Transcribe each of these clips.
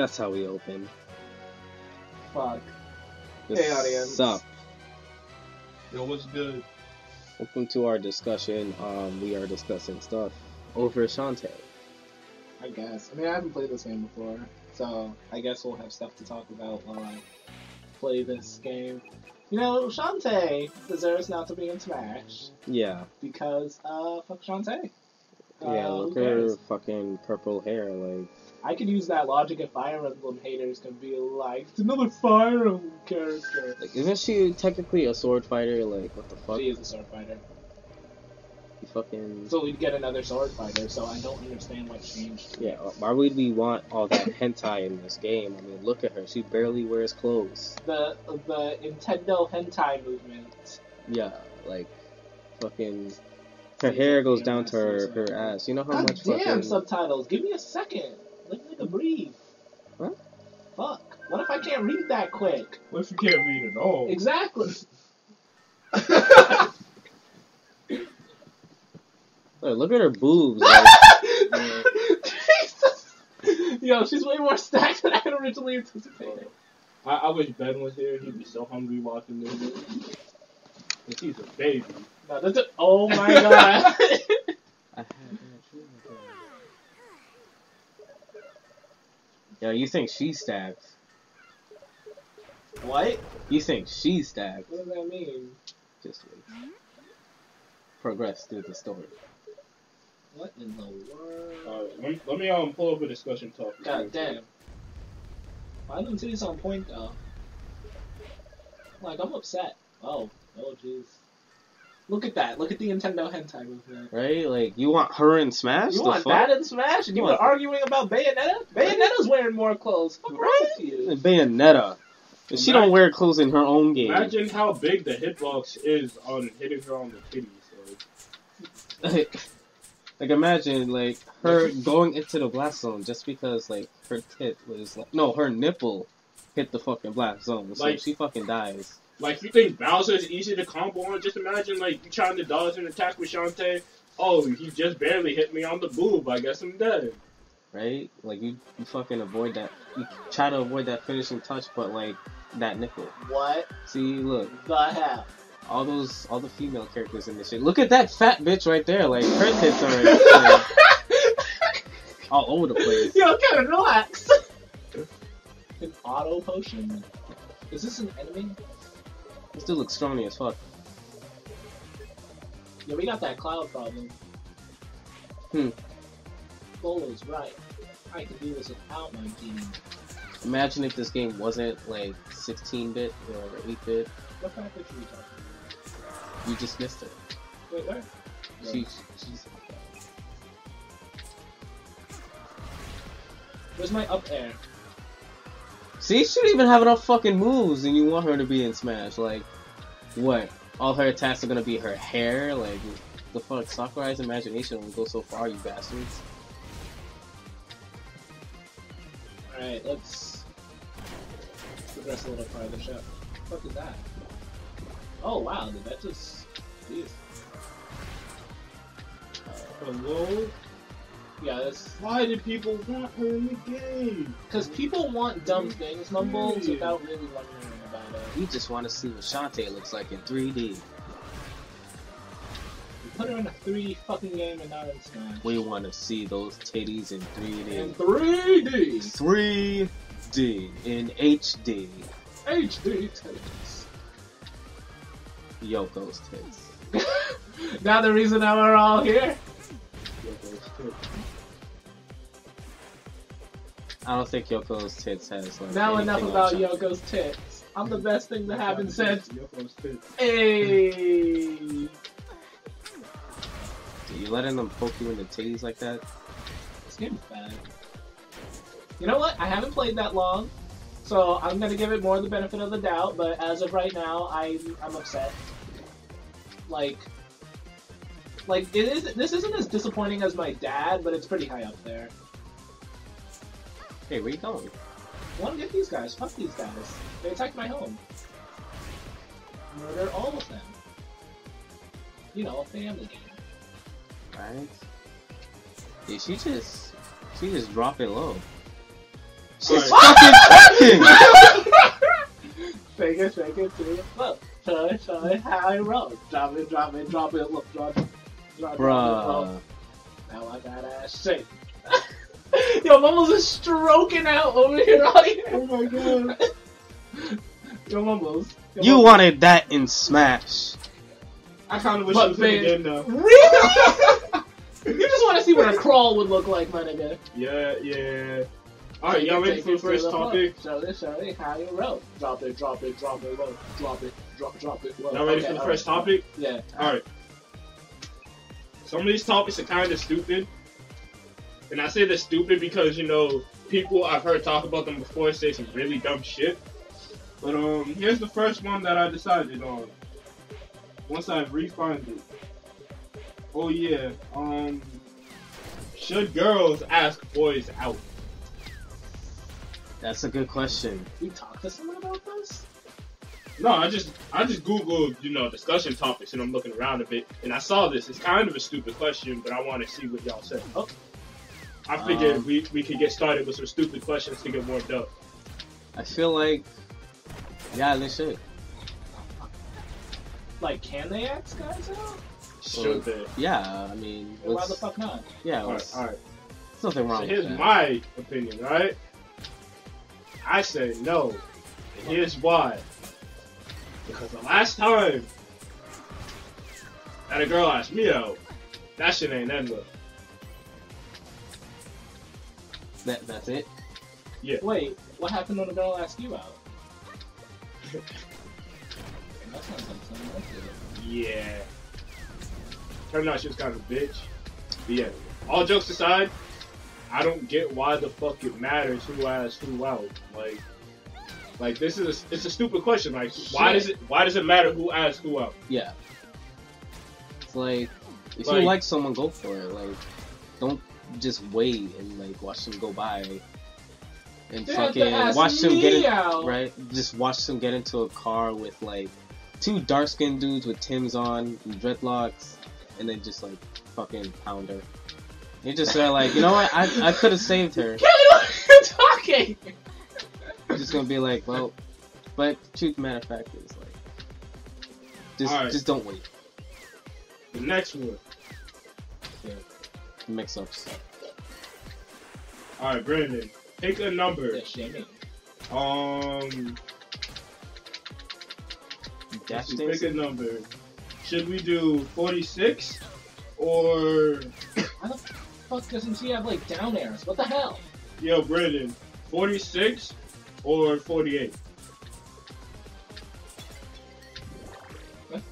That's how we open. Fuck. This Hey, audience. Sup. Yo, what's good? Welcome to our discussion. Um, we are discussing stuff over Shantae. I guess. I mean, I haven't played this game before, so I guess we'll have stuff to talk about while I play this game. You know, Shantae deserves not to be in Smash Yeah. because, uh, fuck Shantae. Yeah, Uh, look at her fucking purple hair. Like, I could use that logic if Fire Emblem haters can be like, it's another Fire Emblem character. like, isn't she technically a sword fighter? Like, what the fuck? She is a sword fighter. You fucking. So we'd get another sword fighter, so I don't understand what changed. Yeah, uh, why would we want all that hentai in this game? I mean, look at her. She barely wears clothes. The the Nintendo hentai movement. Yeah, like, fucking. Her hair goes down to her, her ass. You know how God much damn fucking. subtitles! Give me a second. Let me breathe. What? Fuck. What if I can't read that quick? What if you can't read at all? Exactly. Look, look at her boobs. Like, Jesus. Yo, she's way more stacked than I had originally anticipated. I, I wish Ben was here. He'd be so hungry watching this. Cause he's a baby. No, that's a, oh my god. I had that dream again. Yo, you think she stabbed? what? You think she stabbed? What does that mean? Just wait. Progress through the story. What in the world? Alright, let, me- let me um pull up a discussion topic. God damn. Why them titties on point though? Like I'm upset. Oh, oh jeez. Look at that. Look at the Nintendo hentai movement. Right? Like, you want her in Smash? You the want fuck? that in Smash? And you You were arguing about Bayonetta? Bayonetta's wearing more clothes. What's wrong with you? Bayonetta. And She don't wear clothes in her own game. Imagine how big the hitbox is on hitting her on the titties. Like, like, imagine, like, her going into the blast zone just because, like, her tit was, like, no, her nipple hit the fucking blast zone. So Like- she fucking dies. Like you think Bowser is easy to combo on? Just imagine like you trying to dodge an attack with Shantae. Oh, he just barely hit me on the boob. I guess I'm dead. Right? Like, you, you fucking avoid that. You try to avoid that finishing touch, but, like, that nickel. What See, look. the hell? all those all the female characters in this shit. Look at that fat bitch right there. Like her tits are like, all over the place. Yo, Kevin, relax. An auto potion? Is this an enemy? This dude looks scrawny as fuck. Yeah, we got that cloud problem. Hmm. Bolo's right. I can do this without my team. Imagine if this game wasn't like 16-bit or 8-bit. What kind of picture are we talking about? You just missed it. Wait, where? She, she's Where's my up air? See, she don't even have enough fucking moves, and you want her to be in Smash. Like, what? All her attacks are gonna be her hair? Like, the fuck? Sakurai's imagination will go so far, you bastards. Alright, let's progress a little farther. Shut. What the fuck is that? Oh wow, did that just. Jeez. Hello. Yeah, that's. Why did people want her in the game? Because people want dumb things, Mumbles, without really wondering about it. We just want to see what Shantae looks like in 3D. You put her in a 3D fucking game and not in Smash. We want to see those titties in 3D. In 3D! 3D in HD. HD titties. Yoko's tits. now the reason that we're all here? I don't think Yoko's tits has like. Now enough about Shantae. Yoko's tits. I'm the best thing to happen since. Yoko's tits. Hey! Dude, You letting them poke you in the titties like that? This game's bad. You know what? I haven't played that long, so I'm gonna give it more the benefit of the doubt. But as of right now, I'm I'm upset. Like, like it is. This isn't as disappointing as my dad, but it's pretty high up there. Hey, where you going? I want to get these guys. Fuck these guys. They attacked my home. Murder all of them. You know, a family game. Right? Yeah, she just she just drop it low. She's Alright. fucking twerking! Fake it, fake it, fake it. Look, show it, show it how I roll. Drop it, drop it, drop it. Look, drop it. Drop, drop it. Bruh. Look. Now I got ass shake. Yo, Mumbles is stroking out over here. Oh my god. Yo, Mumbles. Yo, You Mumbles. wanted that in Smash. I kind of wish But it was in the man- game though. Really? you just want to see what a crawl would look like, my nigga. Yeah, yeah. All right, y'all ready for the first topic? Show it, show it how you roll. Drop it, drop it, drop it, low. Drop it, drop, drop it, low. Y'all ready Okay, for the first right. topic? Yeah. All right. Some of these topics are kind of stupid, and I say they're stupid because you know people I've heard talk about them before say some really dumb shit. But um, here's the first one that I decided on. Once I've refined it. Oh yeah. Um, should girls ask boys out? That's a good question. We talked to someone about this? No, I just I just googled you know discussion topics and I'm looking around a bit and I saw this. It's kind of a stupid question, but I want to see what y'all say. Oh. I figured Um, we we could get started with some stupid questions to get warmed up. I feel like, yeah, they should. Like, can they ask guys out? Should they? Yeah, I mean, Why the fuck not? yeah, All right, what's- all right. there's nothing wrong So with here's that. my opinion, right? I say no, and here's why. Because the last time that a girl asked me out, that shit ain't end well. That, that's it. Yeah. Wait, what happened when a girl asked you out? That's not something that's it. Yeah. Turned out she was kind of a bitch. But yeah, all jokes aside, I don't get why the fuck it matters who asks who out. Like, like this is a, it's a stupid question. Like, why does it why does it matter who asks who out? Yeah. It's like, if Like- you like someone, go for it. Like, don't just wait and like watch them go by and They fucking watch them get in, out. right. Just watch them get into a car with like two dark skinned dudes with Tim's on and dreadlocks, and then just like fucking pound her. You just say like, you know what? I I could have saved her. Kelly, what are you talking? You're just gonna be like, well, but truth matter of fact is like, just Alright. just don't wait. The next one. Mix ups. All right, Brandon, pick a number. Yeah. Um, Dash see, pick a number. Should we do forty six or Fuck doesn't she have like down airs? What the hell? yo, Brandon, forty six or forty eight? What?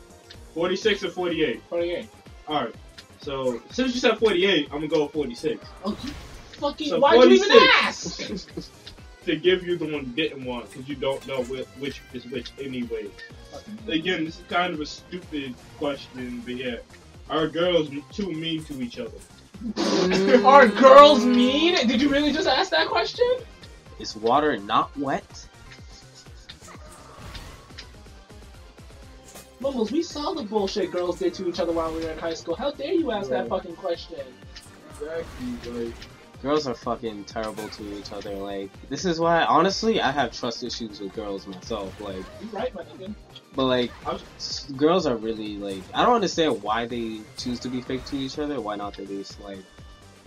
46 or 48? 48. Alright. So, since you said 48, I'm gonna go 46. Oh, you fucking. So why'd you even ask? to give you the one you didn't want, because you don't know which, which is which anyway. Again, this is kind of a stupid question, but yeah. Are girls too mean to each other? Are girls mean? Did you really just ask that question? Is water not wet? Mumbles, we saw the bullshit girls did to each other while we were in high school. How dare you ask that fucking question? Exactly, like. Girls are fucking terrible to each other. Like, this is why, honestly, I have trust issues with girls myself. Like, You right, my nigga. but like, I'm- girls are really like, I don't understand why they choose to be fake to each other. Why not at least like,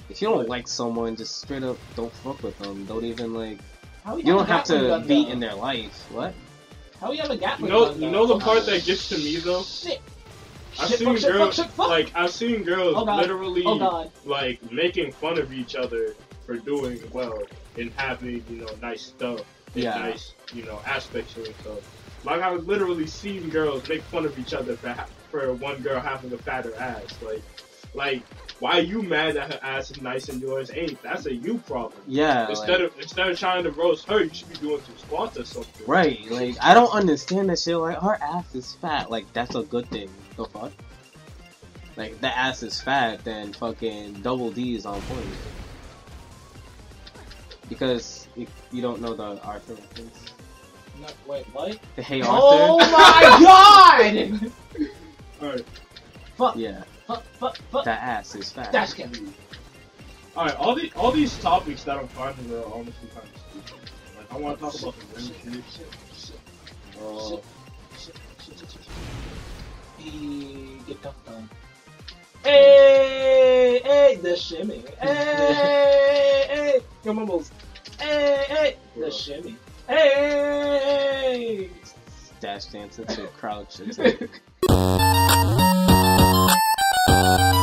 if you don't Right. like someone, just straight up don't fuck with them. Don't even like, you don't have to gun, be in their life. What? How we have a You know, gun, you know the Oh, part that gets to me though. Shit. I've Shit, seen fuck, shit, girls fuck, shit, fuck. like I've seen girls Oh, God. literally Oh god. like making fun of each other for doing well and having you know nice stuff and Yeah. nice you know aspects to it. So like I've literally seen girls make fun of each other for for one girl having a fatter ass. Like like why are you mad that her ass is nice and yours ain't? That's a you problem. Yeah. Instead like- of instead of trying to roast her, you should be doing some squats or something. Right, like I don't understand that shit. Like her ass is fat, like that's a good thing. The fuck? Like the ass is fat, then fucking double D is on point. Because if you don't know the Arthur reference, No, wait, what? the Hey Oh my god! Alright. Fuck, Yeah, fuck, fuck, fuck. that ass is fat. Dash cam. Alright, all the all these topics that I'm finding are honestly kind of stupid. Like I want to talk about the ring shit. Uh, Hey, get tough down. Hey, hey, the shimmy. Hey, hey, your mumbles. Hey, hey, the Bro. shimmy. Hey. Dash dance into crouch. Into Música